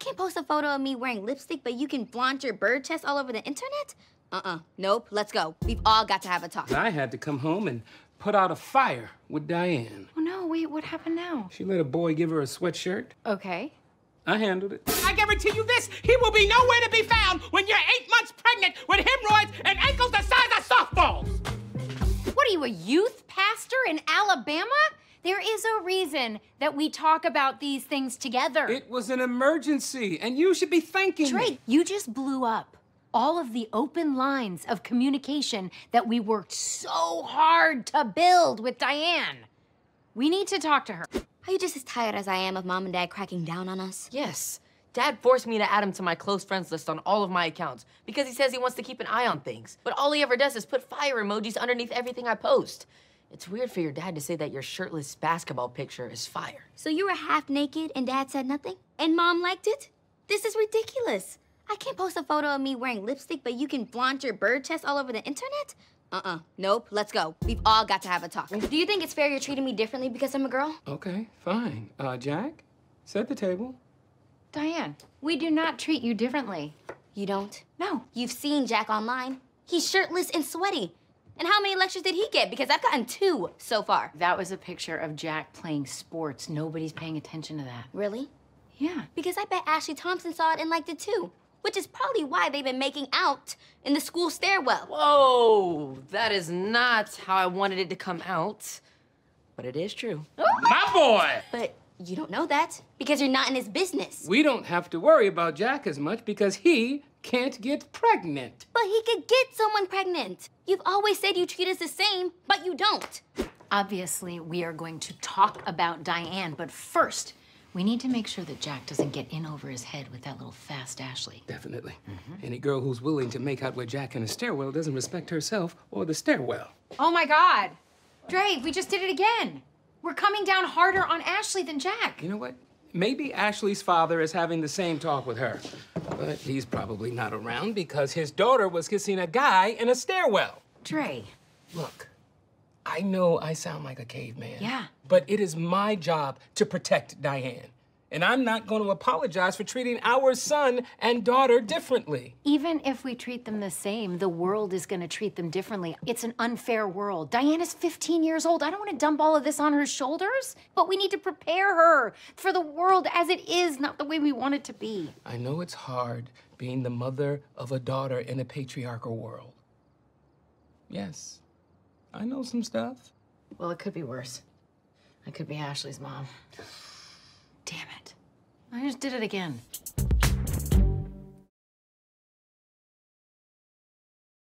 can't post a photo of me wearing lipstick, but you can flaunt your bird chest all over the internet? Uh-uh. Nope. Let's go. We've all got to have a talk. I had to come home and put out a fire with Diane. Oh no, wait, what happened now? She let a boy give her a sweatshirt. Okay. I handled it. I guarantee you this, he will be nowhere to be found when you're eight months pregnant with hemorrhoids and ankles the size of softballs. What are you, a youth pastor in Alabama? There is a reason that we talk about these things together. It was an emergency, and you should be thanking me. Dre, you just blew up all of the open lines of communication that we worked so hard to build with Diane. We need to talk to her. Are you just as tired as I am of mom and dad cracking down on us? Yes. Dad forced me to add him to my close friends list on all of my accounts because he says he wants to keep an eye on things. But all he ever does is put fire emojis underneath everything I post. It's weird for your dad to say that your shirtless basketball picture is fire. So you were half naked and dad said nothing? And mom liked it? This is ridiculous. I can't post a photo of me wearing lipstick, but you can flaunt your bird chest all over the internet? Uh-uh. Nope. Let's go. We've all got to have a talk. Do you think it's fair you're treating me differently because I'm a girl? Okay, fine. Uh, Jack, set the table. Diane, we do not treat you differently. You don't? No. You've seen Jack online. He's shirtless and sweaty. And how many lectures did he get? Because I've gotten two so far. That was a picture of Jack playing sports. Nobody's paying attention to that. Really? Yeah. Because I bet Ashley Thompson saw it and liked it too. Which is probably why they've been making out in the school stairwell. Whoa, that is not how I wanted it to come out. But it is true. My boy! But you don't know that because you're not in his business. We don't have to worry about Jack as much because he can't get pregnant. But he could get someone pregnant. You've always said you treat us the same, but you don't. Obviously, we are going to talk about Diane, but first, we need to make sure that Jack doesn't get in over his head with that little fast Ashley. Definitely. Mm-hmm. Any girl who's willing to make out with Jack in a stairwell doesn't respect herself or the stairwell. Oh my God. Dre, we just did it again. We're coming down harder on Ashley than Jack. You know what? Maybe Ashley's father is having the same talk with her. But he's probably not around because his daughter was kissing a guy in a stairwell. Dre. Look, I know I sound like a caveman. Yeah. But it is my job to protect Diane. And I'm not going to apologize for treating our son and daughter differently. Even if we treat them the same, the world is going to treat them differently. It's an unfair world. Diane's 15 years old. I don't want to dump all of this on her shoulders, but we need to prepare her for the world as it is, not the way we want it to be. I know it's hard being the mother of a daughter in a patriarchal world. Yes, I know some stuff. Well, it could be worse. I could be Ashley's mom. Damn it. I just did it again.